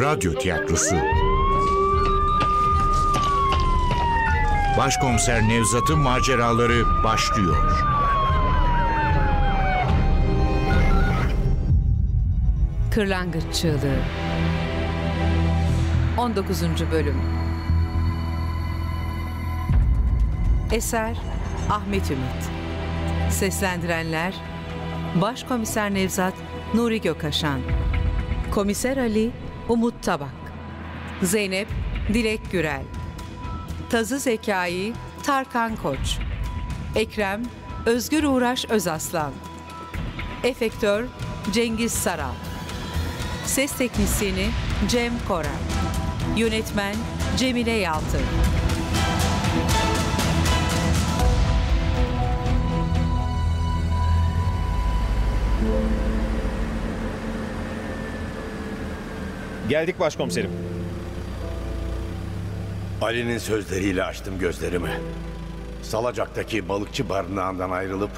Radyo tiyatrosu. Başkomiser Nevzat'ın maceraları başlıyor. Kırlangıç Çığlığı 19. Bölüm Eser Ahmet Ümit Seslendirenler Başkomiser Nevzat Nuri Gökaşan Komiser Ali Umut Tabak Zeynep Dilek Gürel Tazı Zekai Tarkan Koç Ekrem Özgür Uğraş Özaslan Efektör Cengiz Saral Ses Teknisyeni Cem Koran Yönetmen Cemile Yaltın Geldik başkomiserim. Ali'nin sözleriyle açtım gözlerimi. Salacak'taki balıkçı barınağından ayrılıp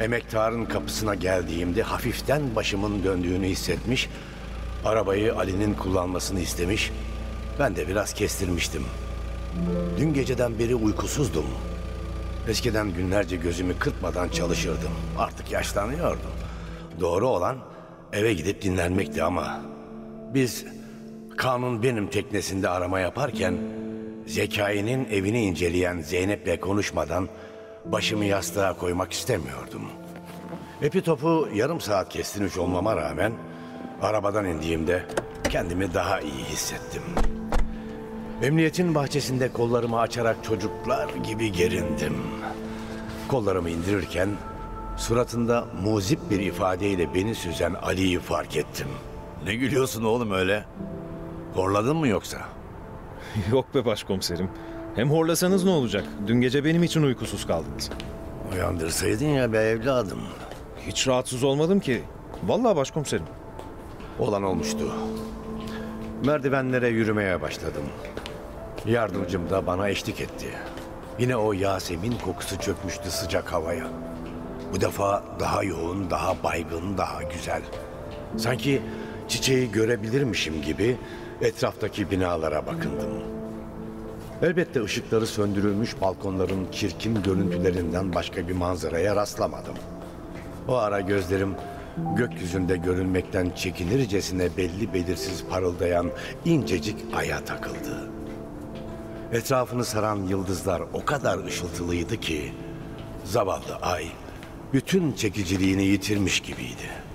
emektarın kapısına geldiğimde hafiften başımın döndüğünü hissetmiş, arabayı Ali'nin kullanmasını istemiş, ben de biraz kestirmiştim. Dün geceden beri uykusuzdum. Eskiden günlerce gözümü kırpmadan çalışırdım. Artık yaşlanıyordum. Doğru olan eve gidip dinlenmekti ama biz kanun benim teknesinde arama yaparken Zekai'nin evini inceleyen Zeynep'le konuşmadan başımı yastığa koymak istemiyordum. Epitopu yarım saat kestirmiş olmama rağmen arabadan indiğimde kendimi daha iyi hissettim. Emniyetin bahçesinde kollarımı açarak çocuklar gibi gerindim. Kollarımı indirirken suratında muzip bir ifadeyle beni süzen Ali'yi fark ettim. Ne gülüyorsun oğlum öyle? Horladın mı yoksa? Yok be başkomiserim. Hem horlasanız ne olacak? Dün gece benim için uykusuz kaldınız. Uyandırsaydın ya be evladım. Hiç rahatsız olmadım ki. Vallahi başkomiserim. Olan olmuştu. Merdivenlere yürümeye başladım. Yardımcım da bana eşlik etti. Yine o Yasemin kokusu çökmüştü sıcak havaya. Bu defa daha yoğun, daha baygın, daha güzel. Sanki çiçeği görebilirmişim gibi etraftaki binalara bakındım. Elbette ışıkları söndürülmüş balkonların çirkin görüntülerinden başka bir manzaraya rastlamadım. O ara gözlerim gökyüzünde görülmekten çekinircesine belli belirsiz parıldayan incecik aya takıldı. Etrafını saran yıldızlar o kadar ışıltılıydı ki zavallı ay bütün çekiciliğini yitirmiş gibiydi.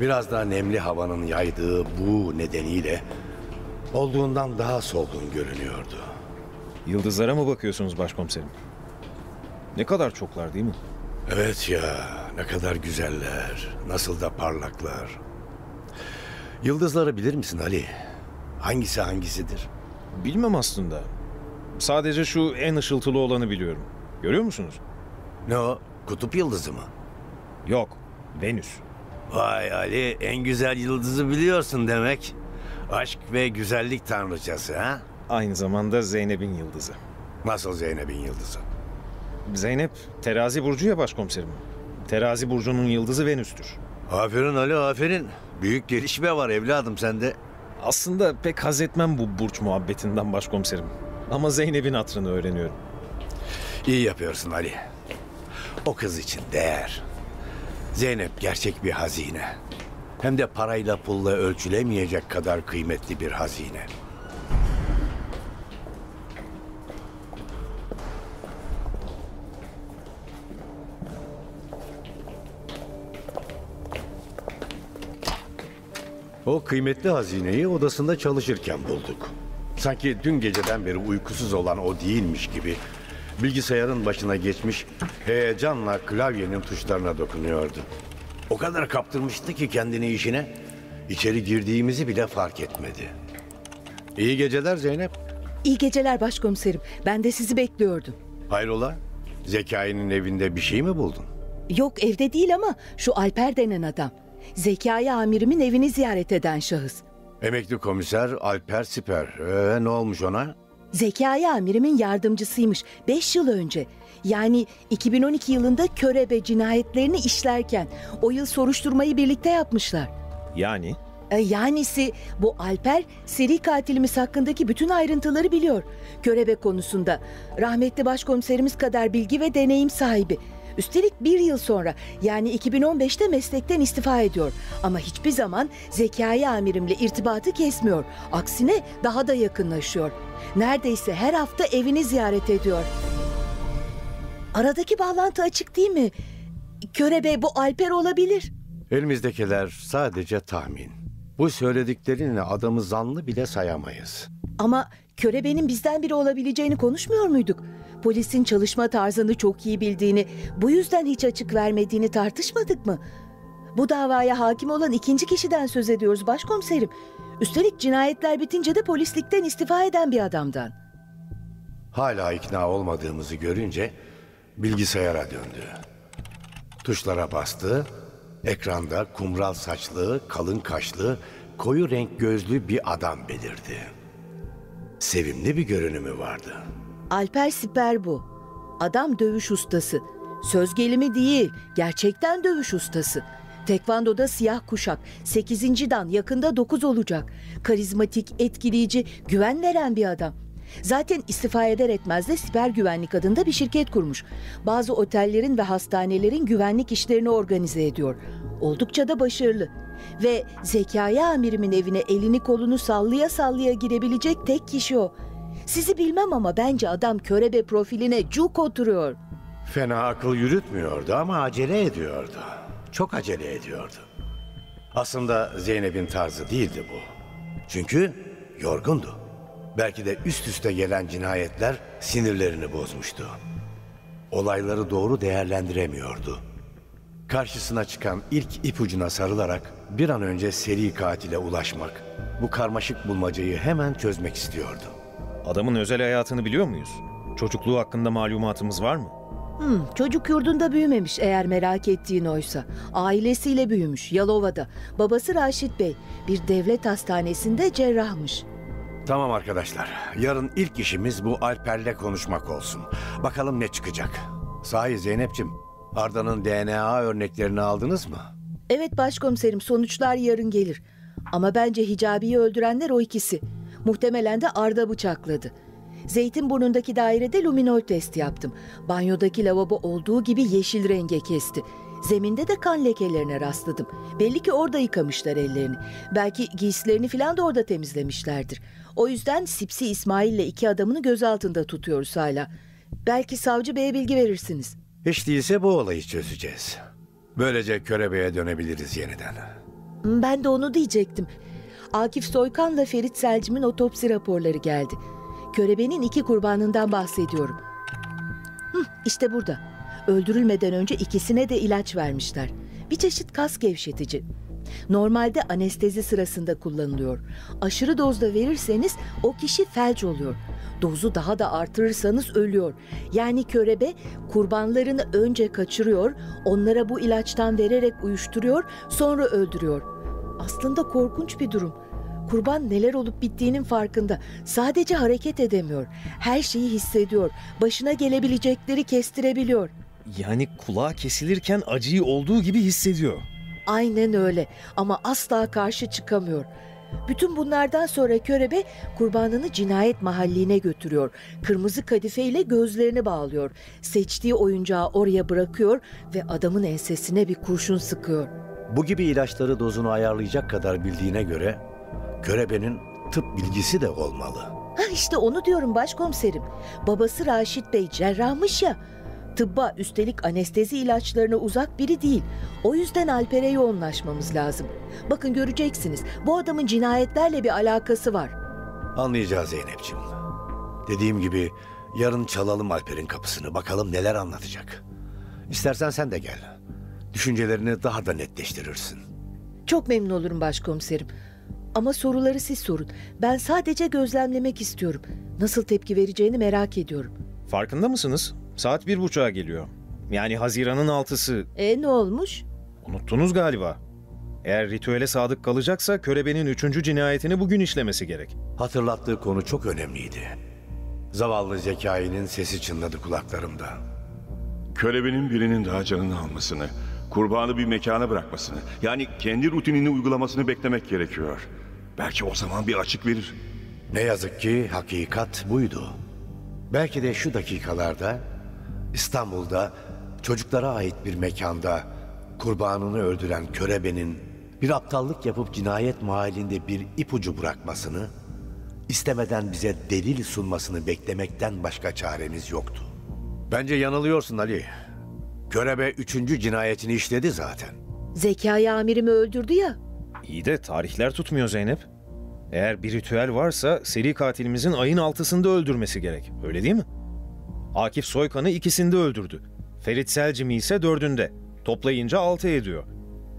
Biraz daha nemli havanın yaydığı bu nedeniyle olduğundan daha solgun görünüyordu. Yıldızlara mı bakıyorsunuz başkomiserim? Ne kadar çoklar değil mi? Evet ya, ne kadar güzeller, nasıl da parlaklar. Yıldızları bilir misin Ali? Hangisi hangisidir? Bilmem aslında. Sadece şu en ışıltılı olanı biliyorum. Görüyor musunuz? Ne o? Kutup yıldızı mı? Yok. Venüs. Vay Ali, en güzel yıldızı biliyorsun demek. Aşk ve güzellik tanrıçası ha? Aynı zamanda Zeynep'in yıldızı. Nasıl Zeynep'in yıldızı? Zeynep terazi burcu ya başkomiserim. Terazi burcunun yıldızı Venüs'tür. Aferin Ali, aferin. Büyük gelişme var evladım sende. Aslında pek haz etmem bu burç muhabbetinden başkomiserim. Ama Zeynep'in hatırını öğreniyorum. İyi yapıyorsun Ali. O kız için değer. Zeynep gerçek bir hazine. Hem de parayla pulla ölçülemeyecek kadar kıymetli bir hazine. O kıymetli hazineyi odasında çalışırken bulduk. Sanki dün geceden beri uykusuz olan o değilmiş gibi bilgisayarın başına geçmiş heyecanla klavyenin tuşlarına dokunuyordu. O kadar kaptırmıştı ki kendini işine içeri girdiğimizi bile fark etmedi. İyi geceler Zeynep. İyi geceler başkomiserim. Ben de sizi bekliyordum. Hayrola? Zekai'nin evinde bir şey mi buldun? Yok evde değil ama şu Alper denen adam. Zekai amirimin evini ziyaret eden şahıs. Emekli komiser Alper Siper. Ee, ne olmuş ona? Zekai amirimin yardımcısıymış 5 yıl önce. Yani 2012 yılında körebe cinayetlerini işlerken o yıl soruşturmayı birlikte yapmışlar. Yani E, yanisi bu Alper seri katilimiz hakkındaki bütün ayrıntıları biliyor. Körebe konusunda rahmetli başkomiserimiz kadar bilgi ve deneyim sahibi. Üstelik bir yıl sonra yani 2015'te meslekten istifa ediyor. Ama hiçbir zaman Zekai amirimle irtibatı kesmiyor. Aksine daha da yakınlaşıyor. Neredeyse her hafta evini ziyaret ediyor. Aradaki bağlantı açık değil mi? Körebe bu Alper olabilir. Elimizdekiler sadece tahmin. Bu söylediklerinle adamı zanlı bile sayamayız. Ama Körebe'nin bizden biri olabileceğini konuşmuyor muyduk? Polisin çalışma tarzını çok iyi bildiğini, bu yüzden hiç açık vermediğini tartışmadık mı? Bu davaya hakim olan ikinci kişiden söz ediyoruz başkomiserim. Üstelik cinayetler bitince de polislikten istifa eden bir adamdan. Hala ikna olmadığımızı görünce bilgisayara döndü. Tuşlara bastı. Ekranda kumral saçlı, kalın kaşlı, koyu renk gözlü bir adam belirdi. Sevimli bir görünümü vardı. Alper Siper bu. Adam dövüş ustası. Söz gelimi değil, gerçekten dövüş ustası. Tekvando'da siyah kuşak, 8. dan yakında 9 olacak. Karizmatik, etkileyici, güven veren bir adam. Zaten istifa eder etmez de Siper Güvenlik adında bir şirket kurmuş. Bazı otellerin ve hastanelerin güvenlik işlerini organize ediyor. Oldukça da başarılı. Ve Zekai amirimin evine elini kolunu sallaya sallaya girebilecek tek kişi o. Sizi bilmem ama bence adam körebe profiline cuk oturuyor. Fena akıl yürütmüyordu ama acele ediyordu. Çok acele ediyordu. Aslında Zeynep'in tarzı değildi bu. Çünkü yorgundu. Belki de üst üste gelen cinayetler sinirlerini bozmuştu. Olayları doğru değerlendiremiyordu. Karşısına çıkan ilk ipucuna sarılarak bir an önce seri katile ulaşmak, bu karmaşık bulmacayı hemen çözmek istiyordu. Adamın özel hayatını biliyor muyuz? Çocukluğu hakkında malumatımız var mı? Hmm, çocuk yurdunda büyümemiş eğer merak ettiğin oysa. Ailesiyle büyümüş Yalova'da. Babası Raşit Bey bir devlet hastanesinde cerrahmış. Tamam arkadaşlar. Yarın ilk işimiz bu Alper'le konuşmak olsun. Bakalım ne çıkacak. Sahi Zeynep'ciğim, Arda'nın DNA örneklerini aldınız mı? Evet başkomiserim sonuçlar yarın gelir. Ama bence Hicabi'yi öldürenler o ikisi. Muhtemelen de Arda bıçakladı. Zeytinburnu'ndaki dairede luminol testi yaptım. Banyodaki lavabo olduğu gibi yeşil renge kesti. Zeminde de kan lekelerine rastladım. Belli ki orada yıkamışlar ellerini. Belki giysilerini falan da orada temizlemişlerdir. O yüzden Sipsi İsmail ile iki adamını gözaltında tutuyoruz hala. Belki savcı beye bilgi verirsiniz. Hiç değilse bu olayı çözeceğiz. Böylece körebeye dönebiliriz yeniden. Ben de onu diyecektim. Akif Soykan'la Ferit Selcim'in otopsi raporları geldi. Körebenin iki kurbanından bahsediyorum. Hı, işte burada. Öldürülmeden önce ikisine de ilaç vermişler. Bir çeşit kas gevşetici. Normalde anestezi sırasında kullanılıyor. Aşırı dozda verirseniz o kişi felç oluyor. Dozu daha da artırırsanız ölüyor. Yani körebe kurbanlarını önce kaçırıyor, onlara bu ilaçtan vererek uyuşturuyor, sonra öldürüyor. Aslında korkunç bir durum. Kurban neler olup bittiğinin farkında. Sadece hareket edemiyor. Her şeyi hissediyor. Başına gelebilecekleri kestirebiliyor. Yani kulağı kesilirken acıyı olduğu gibi hissediyor. Aynen öyle ama asla karşı çıkamıyor. Bütün bunlardan sonra körebe kurbanını cinayet mahalline götürüyor. Kırmızı kadife ile gözlerini bağlıyor. Seçtiği oyuncağı oraya bırakıyor ve adamın ensesine bir kurşun sıkıyor. Bu gibi ilaçları dozunu ayarlayacak kadar bildiğine göre körebenin tıp bilgisi de olmalı. Ha işte onu diyorum başkomiserim. Babası Raşit Bey cerrahmış ya. Tıbba üstelik anestezi ilaçlarına uzak biri değil. O yüzden Alper'e yoğunlaşmamız lazım. Bakın göreceksiniz bu adamın cinayetlerle bir alakası var. Anlayacağız Zeynep'ciğim. Dediğim gibi yarın çalalım Alper'in kapısını bakalım neler anlatacak. İstersen sen de gel. Düşüncelerini daha da netleştirirsin. Çok memnun olurum başkomiserim. Ama soruları siz sorun. Ben sadece gözlemlemek istiyorum. Nasıl tepki vereceğini merak ediyorum. Farkında mısınız? Saat bir buçuğa geliyor. Yani Haziran'ın altısı. E ne olmuş? Unuttunuz galiba. Eğer ritüele sadık kalacaksa körebenin üçüncü cinayetini bugün işlemesi gerek. Hatırlattığı konu çok önemliydi. Zavallı Zekai'nin sesi çınladı kulaklarımda. Kölebenin birinin daha canını almasını, kurbanı bir mekana bırakmasını, yani kendi rutinini uygulamasını beklemek gerekiyor. Belki o zaman bir açık verir. Ne yazık ki hakikat buydu. Belki de şu dakikalarda İstanbul'da çocuklara ait bir mekanda kurbanını öldüren körebenin bir aptallık yapıp cinayet mahallinde bir ipucu bırakmasını, istemeden bize delil sunmasını beklemekten başka çaremiz yoktu. Bence yanılıyorsun Ali. Körebe üçüncü cinayetini işledi zaten. Zekai amirimi öldürdü ya. İyi de tarihler tutmuyor Zeynep. Eğer bir ritüel varsa seri katilimizin ayın altısında öldürmesi gerek. Öyle değil mi? Akif Soykan'ı ikisinde öldürdü. Ferit Selcim'i ise dördünde. Toplayınca altı ediyor.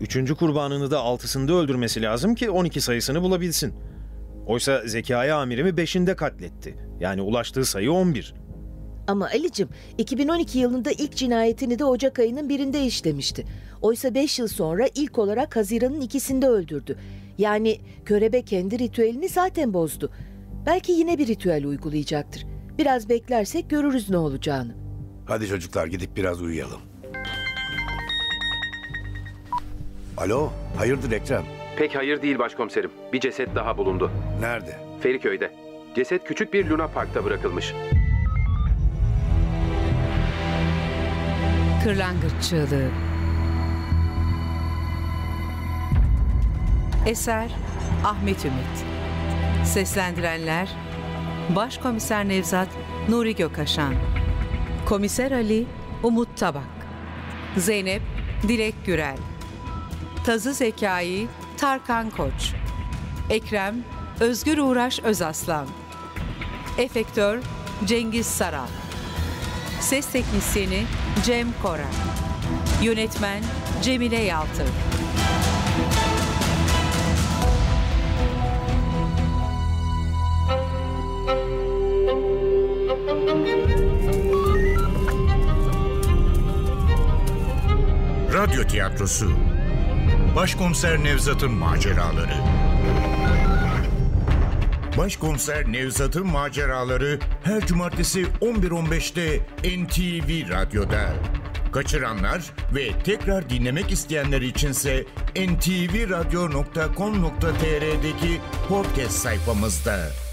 Üçüncü kurbanını da altısında öldürmesi lazım ki 12 sayısını bulabilsin. Oysa Zekai amirimi beşinde katletti. Yani ulaştığı sayı 11. Ama Ali'cim 2012 yılında ilk cinayetini de Ocak ayının birinde işlemişti. Oysa 5 yıl sonra ilk olarak Haziran'ın ikisinde öldürdü. Yani körebe kendi ritüelini zaten bozdu. Belki yine bir ritüel uygulayacaktır. Biraz beklersek görürüz ne olacağını. Hadi çocuklar gidip biraz uyuyalım. Alo, hayırdır Ekrem? Pek hayır değil başkomiserim. Bir ceset daha bulundu. Nerede? Feriköy'de. Ceset küçük bir Luna Park'ta bırakılmış. Kırlangıç Çığlığı Eser Ahmet Ümit. Seslendirenler Başkomiser Nevzat Nuri Gökaşan Komiser Ali Umut Tabak. Zeynep Dilek Gürel. Tazı Zekai Tarkan Koç. Ekrem Özgür Uğraş Özaslan. Efektör Cengiz Saral. Ses teknisyeni Cem Koran. Yönetmen Cemile Yaltır. Radyo tiyatrosu Başkomiser Nevzat'ın maceraları Başkomiser Nevzat'ın maceraları her cumartesi 11.15'te NTV Radyo'da. Kaçıranlar ve tekrar dinlemek isteyenler içinse ntvradio.com.tr'deki podcast sayfamızda.